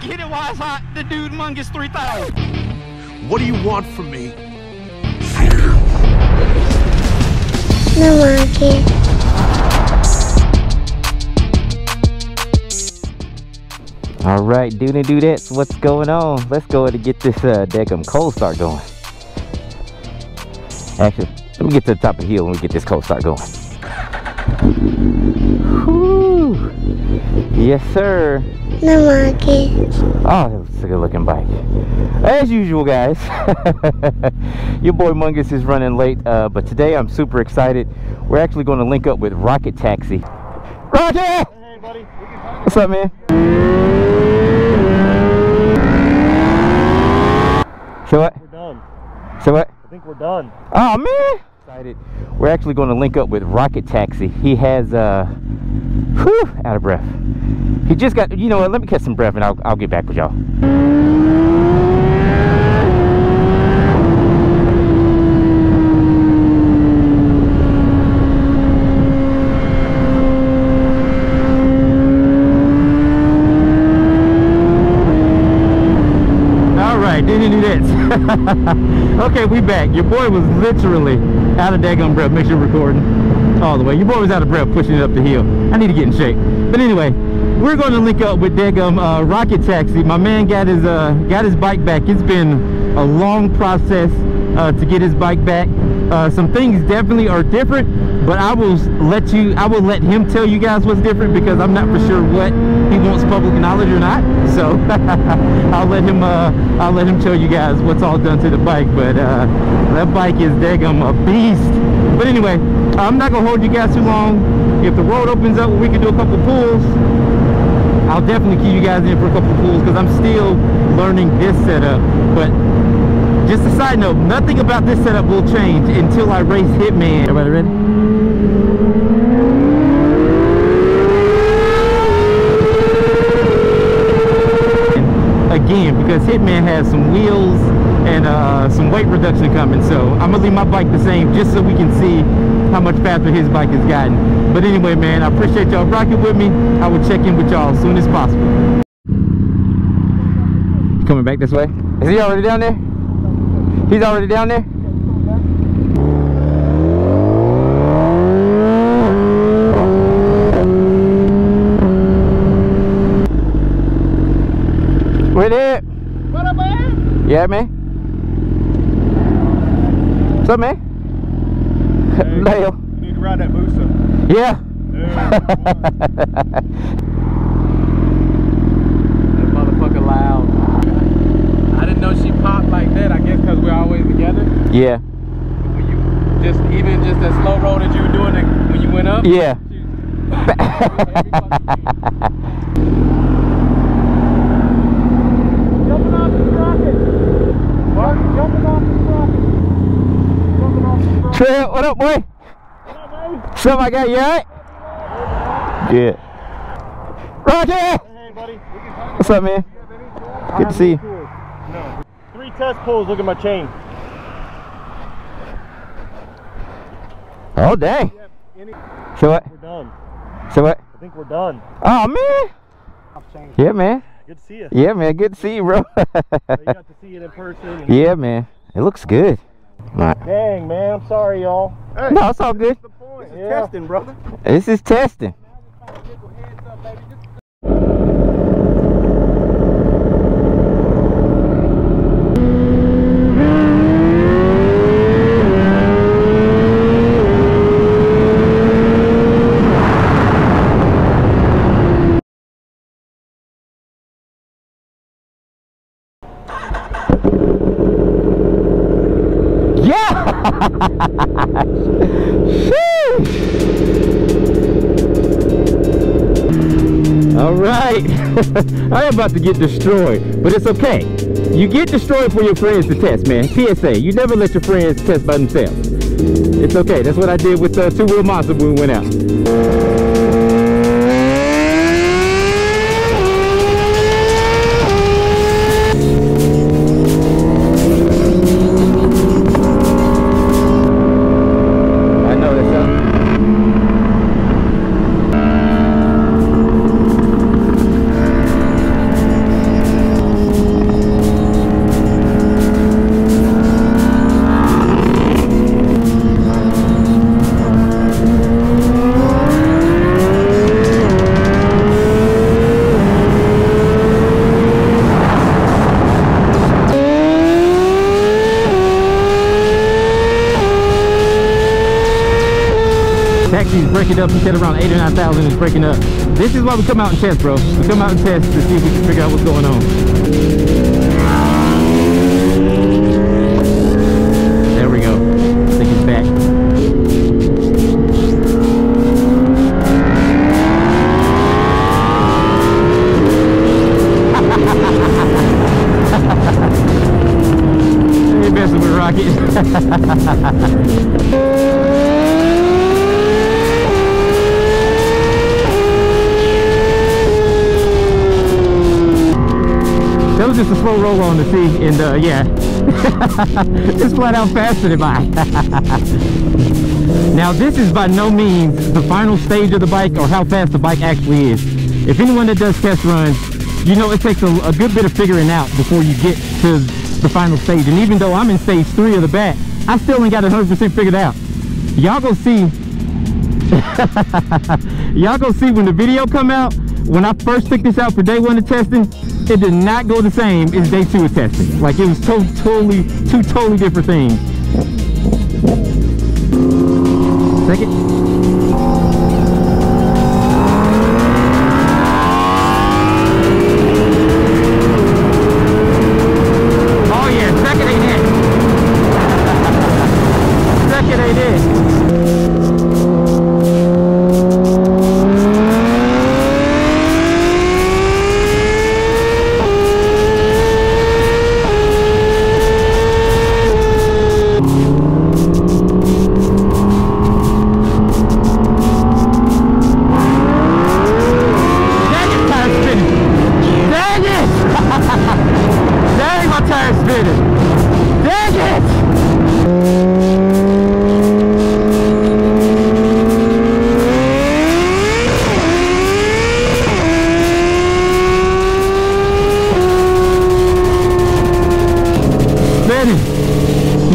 Get it while it's hot. The dude Mungus 3000. What do you want from me? No monkey. All right, dude and dudettes, what's going on? Let's go ahead and get this uh, Deckham cold start going. Actually, let me get to the top of the hill and we get this cold start going. Whew. Yes, sir. No monkey. Oh, it's a good looking bike. As usual, guys, your boy Mungus is running late, uh, but today I'm super excited. We're actually going to link up with Rocket Taxi. Roger! Hey, buddy. What's up, man? So what? We're done. So what? I think we're done. Oh man! Excited. We're actually going to link up with Rocket Taxi. He has uh, whew, out of breath. He just got. You know what? Let me catch some breath and I'll I'll get back with y'all. All right, didn't do that. okay, we back. Your boy was literally out of daggum breath. Make sure you're recording all the way. Your boy was out of breath pushing it up the hill. I need to get in shape. But anyway, we're going to link up with daggum uh, Rocket Taxi. My man got his uh, got his bike back. It's been a long process uh, to get his bike back. Uh, some things definitely are different, but I will let you. I will let him tell you guys what's different because I'm not for sure what he wants public knowledge or not. So I'll let him. Uh, I'll let him tell you guys what's all done to the bike. But uh, that bike is daggum a beast. But anyway, I'm not gonna hold you guys too long. If the road opens up, we can do a couple pulls. I'll definitely keep you guys in for a couple pulls because I'm still learning this setup. But just a side note, nothing about this setup will change until I race Hitman. Everybody ready? Again, because Hitman has some wheels and uh, some weight reduction coming, so I'm gonna leave my bike the same just so we can see how much faster his bike has gotten. But anyway, man, I appreciate y'all rocking with me. I will check in with y'all as soon as possible. Coming back this way? Is he already down there? He's already down there? Where there? What up, man? Yeah, man. What's up, man? Hey. Leo. You need to ride that Busa. Yeah. that motherfucker loud. I didn't know she popped like that. I guess because we're always together. yeah. When you just even just that slow roll that you were doing when you went up. Yeah. Jumping off the rocket. What? Jumping off the rocket. Jumping off the rocket. Trail, what up, boy? What's up, my guy? You alright? Good. Roger! Hey, buddy. What's up, man? Good to see you. No. Three test pulls. Look at my chain. Oh, dang. Any, So what? we're done. So what? I think we're done. Oh, man. Yeah, man. Good to see you. Yeah, man. Good to see you, bro. You got to see it in person. yeah, man. It looks good. All right. Dang, man. I'm sorry, y'all. No, it's all good. This is testing, brother. This is testing. All right. I'm about to get destroyed, but it's okay. You get destroyed for your friends to test, man. PSA, you never let your friends test by themselves. It's okay. That's what I did with uh, Two Wheel Monster when we went out. He's breaking up. He said around eight or 9,000 is breaking up. This is why we come out and test, bro. We come out and test to see if we can figure out what's going on. Was just a slow roll on the see, and uh, yeah, it's flat out faster than mine. now, this is by no means the final stage of the bike or how fast the bike actually is. If anyone that does test runs, you know it takes a, a good bit of figuring out before you get to the final stage. And even though I'm in stage three of the Bat, I still ain't got it 100% figured out. Y'all go see y'all go see when the video come out when i first took this out for day one of testing it did not go the same as day two of testing like it was to totally two totally different things. Second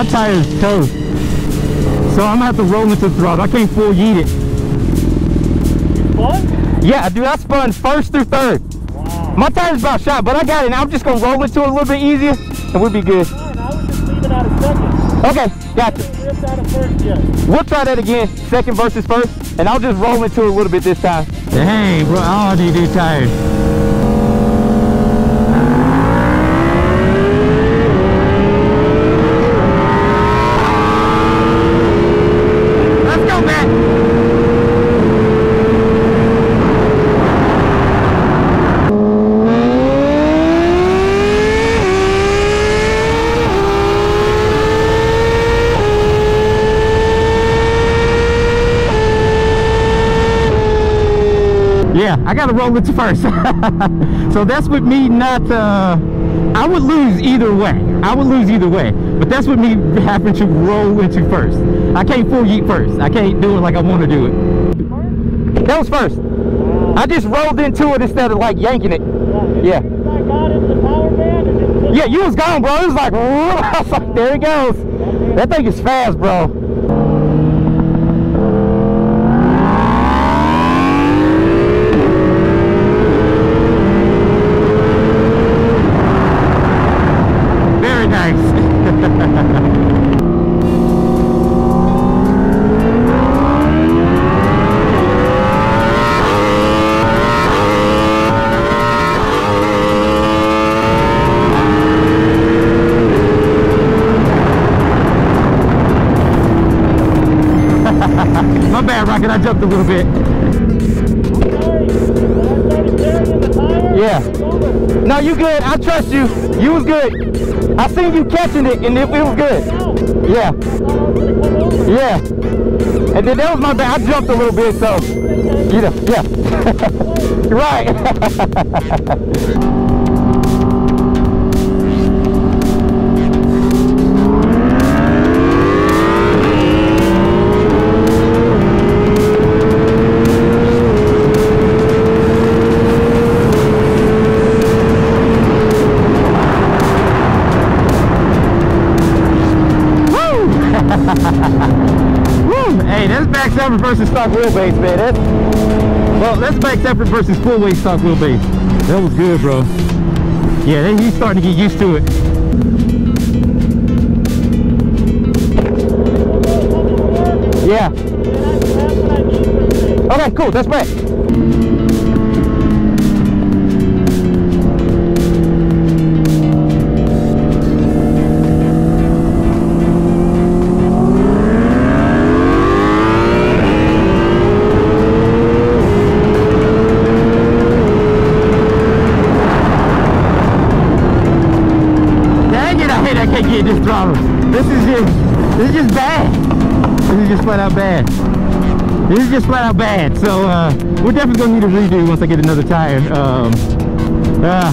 My tire is toast. So I'm gonna have to roll into the throttle. I can't full yeet it. Fun? Yeah, dude, I spun first through third. Wow. My tire's about shot, but I got it. Now I'm just gonna roll into it a little bit easier, and we'll be good. Fine, I was just leaving out of second. Okay, gotcha. Ripped out of first yet. We'll try that again, second versus first, and I'll just roll into it a little bit this time. Dang, bro, oh, dude, dude, tired. Let's go, Matt. Yeah, I gotta roll into first. so that's with me not, uh, I would lose either way. I would lose either way. But that's with me having to roll into first. I can't full yeet first. I can't do it like I want to do it. That was first. I just rolled into it instead of like yanking it. Yeah. As soon as I got into the power band, it just took Yeah, you was gone, bro. It was like, I was like, there it goes. That thing is fast, bro. Yeah. No, you good. I trust you. You was good. I seen you catching it, and it, it was good. Yeah, yeah. And then that was my bad. I jumped a little bit, so you know, yeah. right. stock wheelbase, man. That's well, that's back separate versus full weight stock wheelbase. That was good, bro. Yeah, he's starting to get used to it. Yeah. And I, that's what I need Okay, cool. That's right. Can't get this throttle. This is just, this is just bad. This is just flat out bad. This is just flat out bad. So uh, we're definitely gonna need a redo once I get another tire. Um, uh,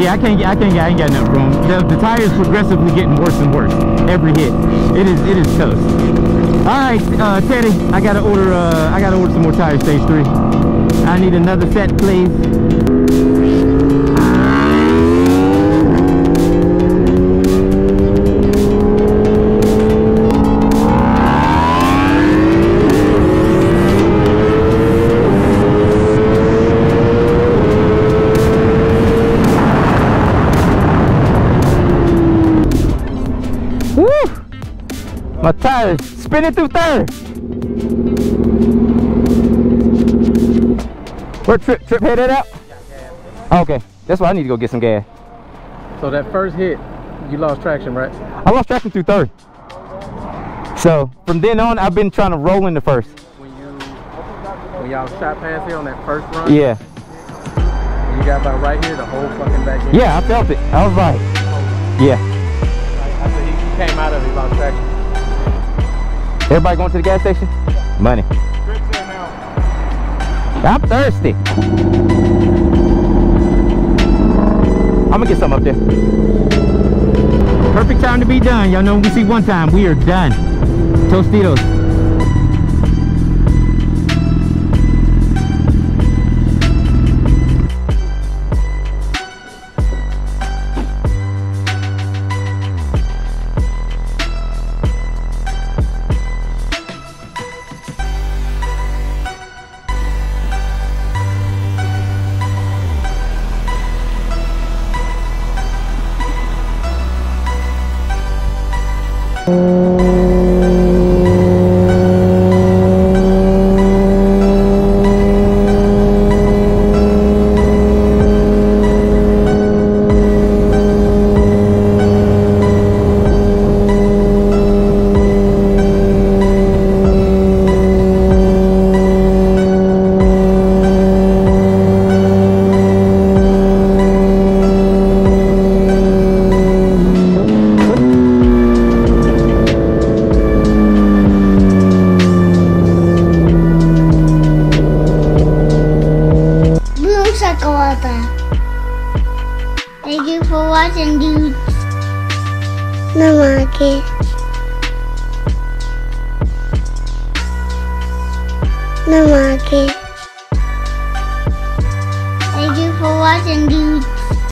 yeah, I can't, get, I can't, get, I ain't got nothing for 'em. The, the tire is progressively getting worse and worse every hit. It is, it is toast. All right, uh, Teddy, I gotta order, uh, I gotta order some more tires, stage three. I need another set, please. My tires spinning through third. Where trip trip headed out? Okay, that's why I need to go get some gas. So that first hit, you lost traction, right? I lost traction through third. So from then on, I've been trying to roll in the first. When you when y'all shot past here on that first run, Yeah, you got about right here the whole fucking back end. yeah, I felt it. I was oh. like, yeah. After he came out of it, lost traction. Everybody going to the gas station? Money. I'm thirsty. I'm gonna get some up there. Perfect time to be done. Y'all know we see one time, we are done. Tostitos. Thank you for watching, dudes. Namake. Namake.